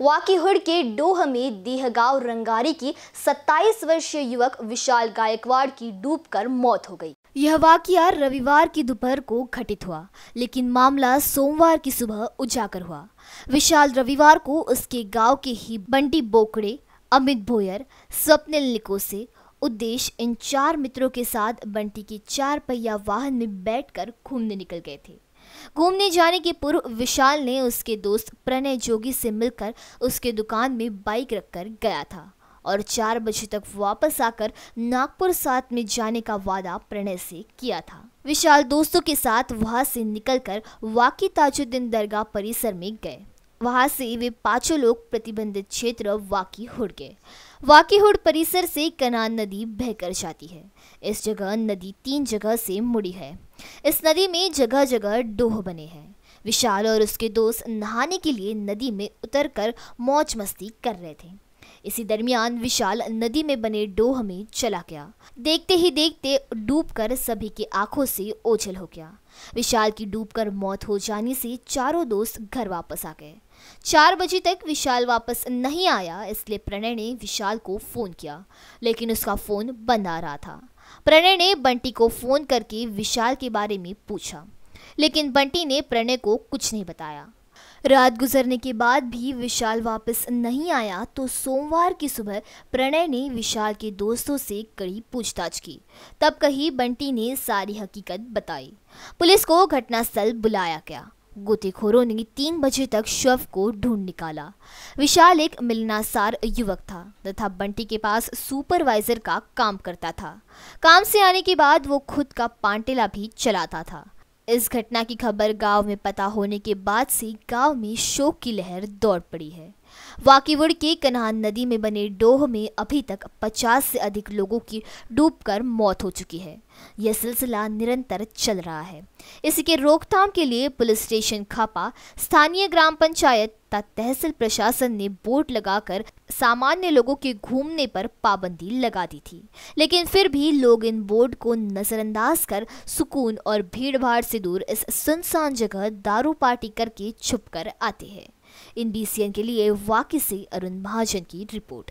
वाकीहुड़ के डोह में देहगांव रंगारी की 27 वर्षीय युवक विशाल गायकवाड़ की डूबकर मौत हो गई। यह वाकया रविवार की दोपहर को घटित हुआ, लेकिन मामला सोमवार की सुबह उजागर हुआ। विशाल रविवार को उसके गाँव के ही बंटी बोकड़े, अमित भोयर, स्वप्निल निकोसे उद्देश्य इन चार मित्रों के साथ बंटी के चार पहिया वाहन में बैठकर घूमने निकल गए थे। घूमने जाने के पूर्व विशाल ने उसके दोस्त प्रणय जोगी से मिलकर उसके दुकान में बाइक रखकर गया था और चार बजे तक वापस आकर नागपुर साथ में जाने का वादा प्रणय से किया था। विशाल दोस्तों के साथ वहाँ से निकलकर वाकी ताजुद्दीन दरगाह परिसर में गए। वहाँ से वे पाँचों लोग प्रतिबंधित क्षेत्र वाकी हुड़ गए वाकी हुड़ परिसर से कनान नदी बहकर जाती है। इस जगह नदी तीन जगह से मुड़ी है। इस नदी में जगह जगह डोह बने हैं। विशाल और उसके दोस्त नहाने के लिए नदी में उतरकर मौज मस्ती कर रहे थे। इसी दरमियान विशाल नदी में बने डोह में चला गया। देखते ही देखते डूबकर सभी की आँखों से ओझल हो गया। विशाल की डूबकर मौत हो जाने से चारों दोस्त घर वापस आ गए। चार बजे तक विशाल वापस नहीं आया, इसलिए प्रणय ने विशाल को फ़ोन किया, लेकिन उसका फ़ोन बंद आ रहा था। प्रणय ने बंटी को फ़ोन करके विशाल के बारे में पूछा, लेकिन बंटी ने प्रणय को कुछ नहीं बताया। रात गुजरने के बाद भी विशाल वापस नहीं आया तो सोमवार की सुबह प्रणय ने विशाल के दोस्तों से कड़ी पूछताछ की। तब कही बंटी ने सारी हकीकत बताई। पुलिस को घटनास्थल बुलाया गया। गोतेखोरों ने तीन बजे तक शव को ढूंढ निकाला। विशाल एक मिलनासार युवक था तथा बंटी के पास सुपरवाइजर का काम करता था। काम से आने के बाद वो खुद का पांटेला भी चलाता था। इस घटना की खबर गाँव में पता होने के बाद से गाँव में शोक की लहर दौड़ पड़ी है। वाकीवुड़ के कन्हान नदी में बने डोह में अभी तक 50 से अधिक लोगों की डूबकर मौत हो चुकी है। यह सिलसिला निरंतर चल रहा है। इसके रोकथाम के लिए पुलिस स्टेशन खापा, स्थानीय ग्राम पंचायत तथा तहसील प्रशासन ने बोर्ड लगाकर सामान्य लोगों के घूमने पर पाबंदी लगा दी थी। लेकिन फिर भी लोग इन बोर्ड को नजरअंदाज कर सुकून और भीड़ भाड़ से दूर इस सुनसान जगह दारू पार्टी करके छुप कर आते हैं। इन बीसीएन के लिए वाकई से अरुण महाजन की रिपोर्ट।